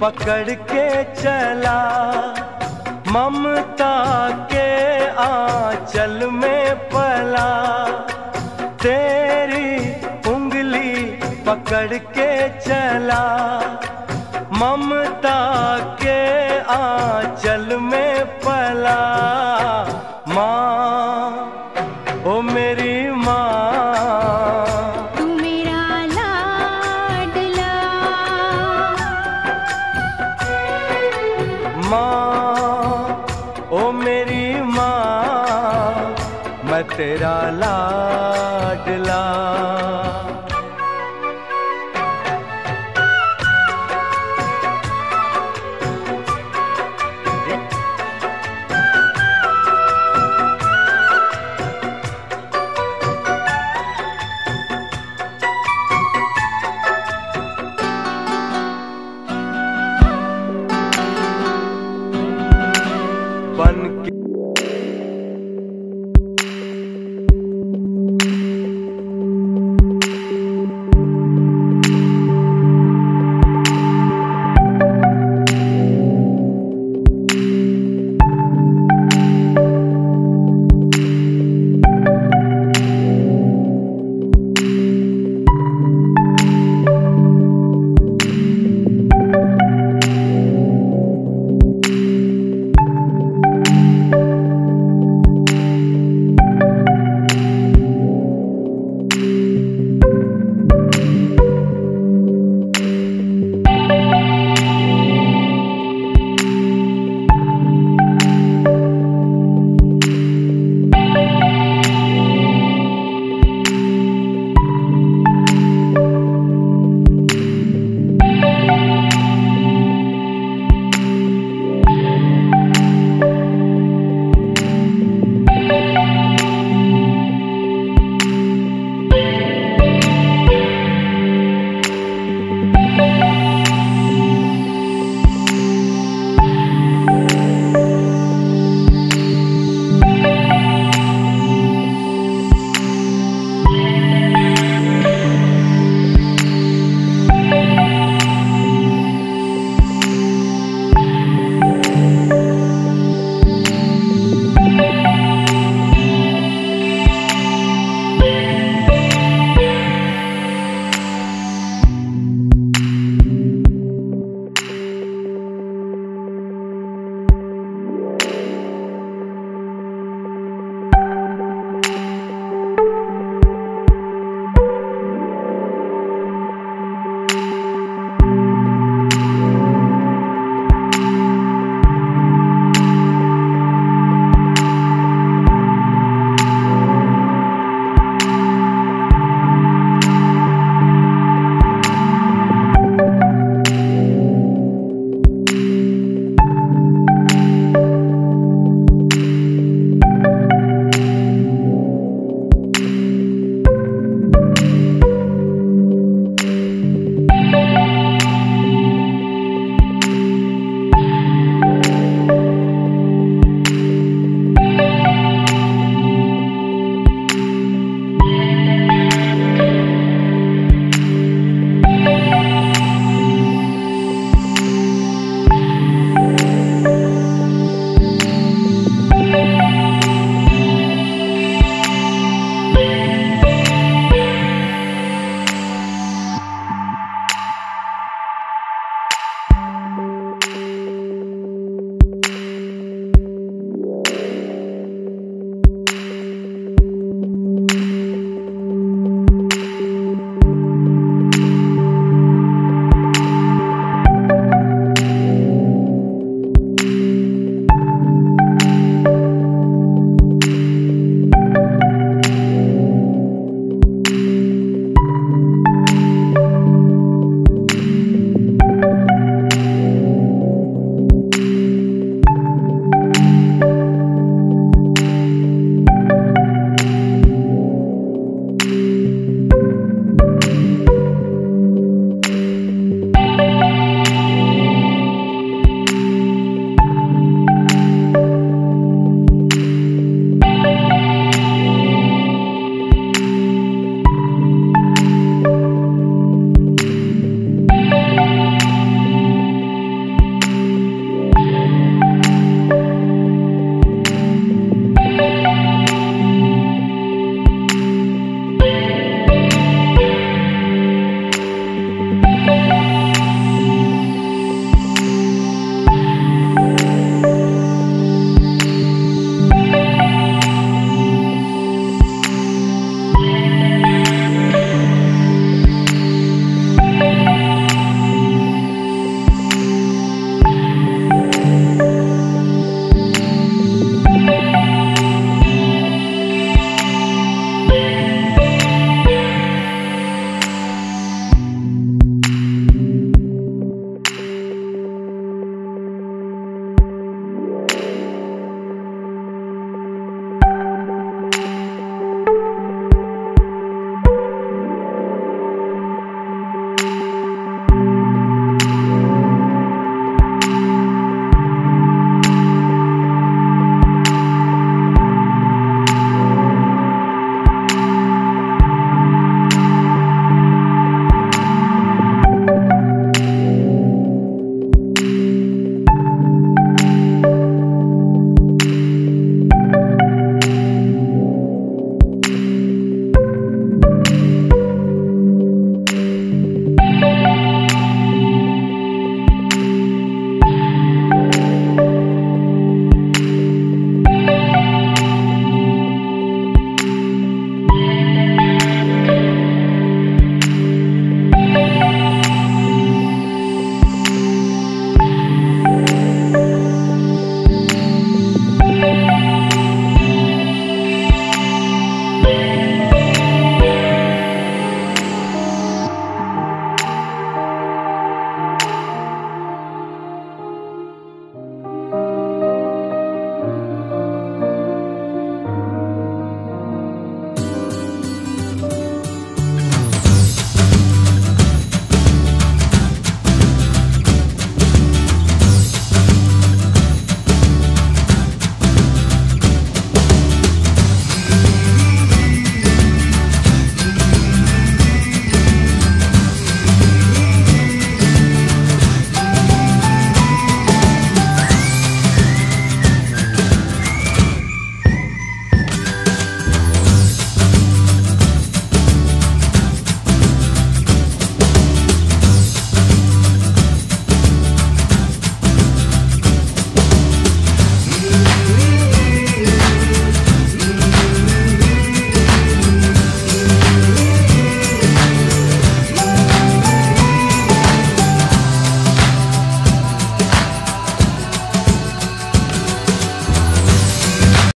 पकड़ के चला। ममता के आंचल में पला। तेरी उंगली पकड़ के चला। ममता के आंचल में पला। माँ, ओ मेरी